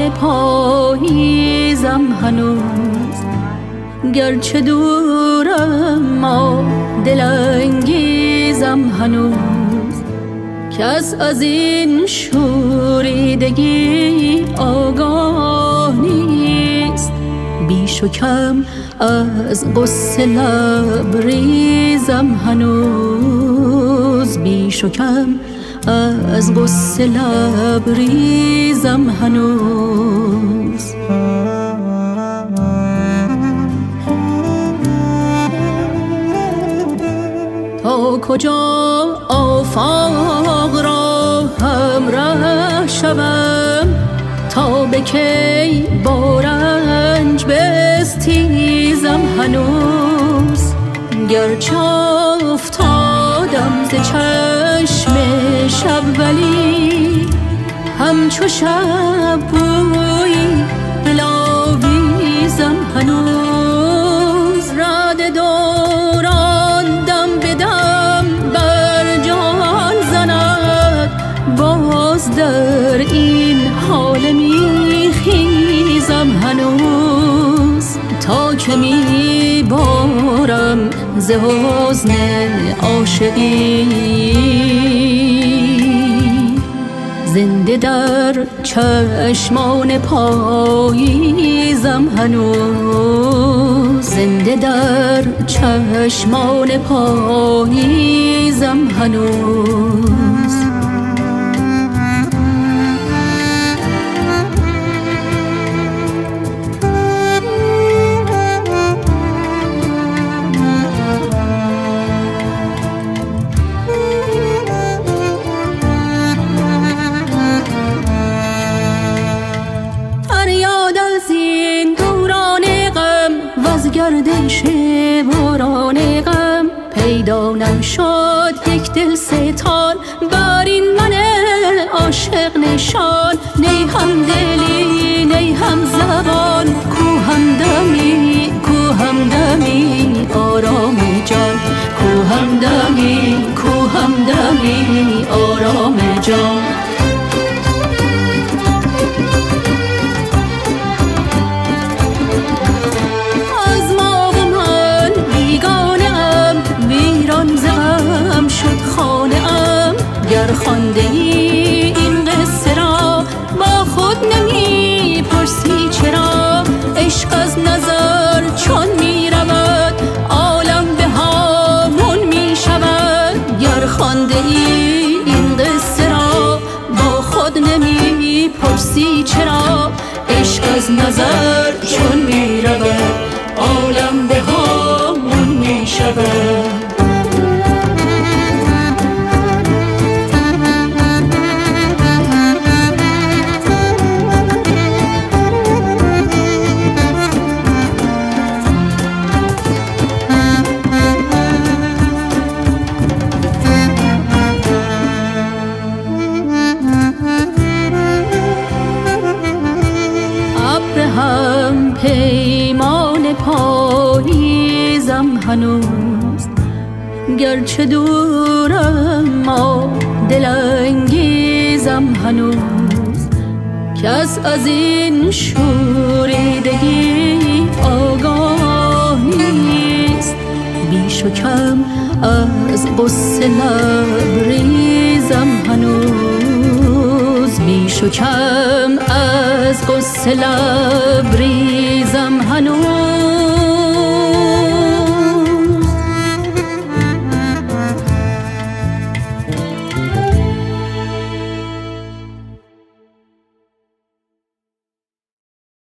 پیمان پاییزم هنوز. گرچه دورم ما دلانگیزم هنوز. کس از این شوریدگی آگاه نیست. بیش و کم از قصه لبریزم هنوز. بیش و کم از غصه لبریزم هنوز. تا کجا آفاق را همراه شوم؟ تا به کی بارنج بستیزم هنوز؟ گرچه افتادم ز چشم شب ولی همچو شب بوی دلاویزم هنوز رد دوران دم به دم بر جان زند. باز در این حال میخیزم هنوز تا که می بارم ز حزن عاشقی. زنده در چشمان پاییزم هنوز. زنده در چشمان پاییزم هنوز. گردش باران غم پیدا نشد یک دل ستان بر این من عاشق نشان نی هم دلی نی هم زبان. کو هم دمی کو هم دمی آرام جان. کو هم دمی کو هم دمی آرام جان. خانده ای این قصه را؟ با خود نمی پرسی چرا؟ عشق از نظر چون می رود عالم به هامون می شود گر خانده ای این قصه را؟ با خود نمی پرسی چرا؟ عشق از نظر چون پیمان پاییزم هنوز. گرچه دورم ما دلانگیزم هنوز. کس از این شوریدگی آگاه نیست. بیش و کم از قصه لبریزم هنوز. بیش و کم از قصه لبریزم هنوز.